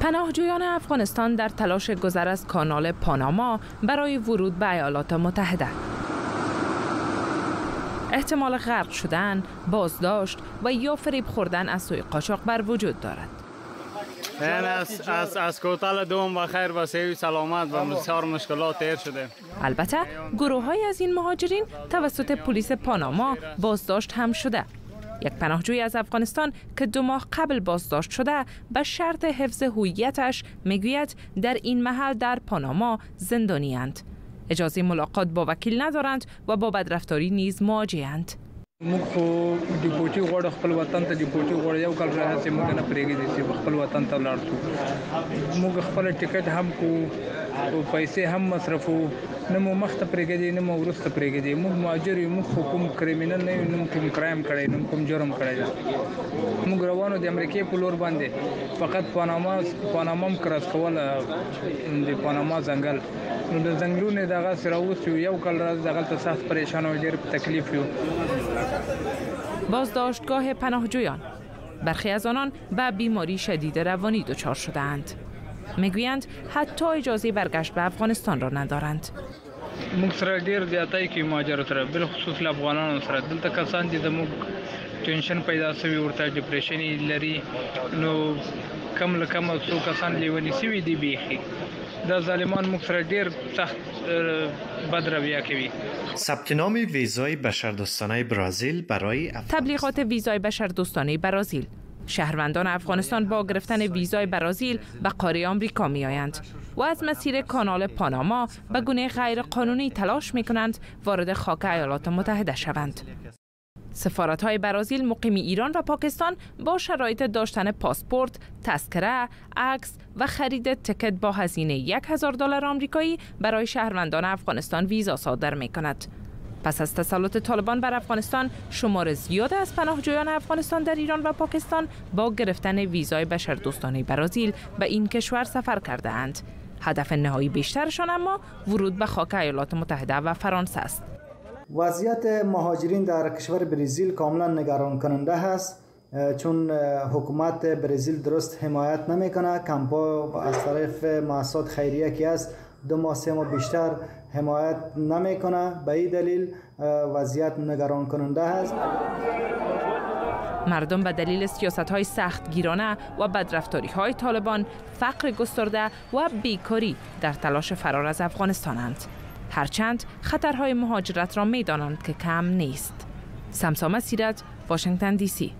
پناهجویان افغانستان در تلاش گذر از کانال پاناما برای ورود به ایالات متحده. احتمال غرق شدن، بازداشت و یا فریب خوردن از سوی قاچاق بر وجود دارد. این از, از, از کوتال دوم و خیر و سیوی سلامت و بسیار مشکلات تیر شده. البته گروه های از این مهاجرین توسط پلیس پاناما بازداشت هم شده. یک پناهجوی از افغانستان که دو ماه قبل بازداشت شده به شرط حفظ هویتش می‌گوید در این محل در پاناما زندانی اند. اجازه ملاقات با وکیل ندارند و با بدرفتاری نیز مواجهند. موږ خو deport غواړو خپل وطن ته deport غواړو یو کال راځي موږ نه پرېږدي چې خپل وطن ته ولاړ شو. موږ خپل ticket هم کو او پیسې هم مصرفو نه مو مخ ته پرېږدي نه مو ورسته پرېږدي. موږ مهاجر یو موږ کوم criminal نه یو کوم crime کړی نه کوم جرم کړی موږ روانو د امریکای په لور باندې. فقط پاناما پاناما کراس کوله د پاناما ځنګل. نو د ځنګلونو دغه سره اوس یو کال راز دغه ته سخت پریشان او ډیر تکلیف یو بازداشتگاه پناهجویان. برخی از آنان به بیماری شدید روانی دچار شدهاند. می‌گویند حتی اجازه برگشت به افغانستان را ندارند. موږ سره ډیر زیاتای کې مهاجر سره بل خصوص افغانانو سره. دلته کسان دي د موږ tension پیدا شوی ورته depression لري. نو کم له کم څو کسان لیونی سوي دي بیخي. دا ظالمان موږ سره ډیر سخت بد رویه کوي. ثبت نام ویزای بشردوستانه برازیل برای تبلیغات ویزای بشردوستانه برازیل. شهروندان افغانستان با گرفتن ویزای برازیل به قاره آمریکا می آیند و از مسیر کانال پاناما به گونه غیر قانونی تلاش می کنند وارد خاک ایالات متحده شوند. سفارت های برازیل مقیم ایران و پاکستان با شرایط داشتن پاسپورت، تذکره، عکس و خرید تکت با هزینه 1000 دلار آمریکایی برای شهروندان افغانستان ویزا صادر می کند. پس از تسلط طالبان بر افغانستان شمار زیاد از پناهجویان افغانستان در ایران و پاکستان با گرفتن ویزای بشردوستانه برازیل به این کشور سفر کرده اند. هدف نهایی بیشترشان اما ورود به خاک ایالات متحده و فرانسه است. وضعیت مهاجرین در کشور برزیل کاملا نگران کننده است چون حکومت برزیل درست حمایت نمی‌کنه. کمپا از طرف مؤسسات خیریه که است دو ماه سه ماه بیشتر حمایت نمی‌کنه. به این دلیل وضعیت نگران کننده است. مردم به دلیل سیاست های سخت گیرانه و بدرفتاری های طالبان فقر گسترده و بیکاری در تلاش فرار از افغانستانند. هرچند خطرهای مهاجرت را می‌دانند که کم نیست. سمسامه سیرت واشنگتن دی سی.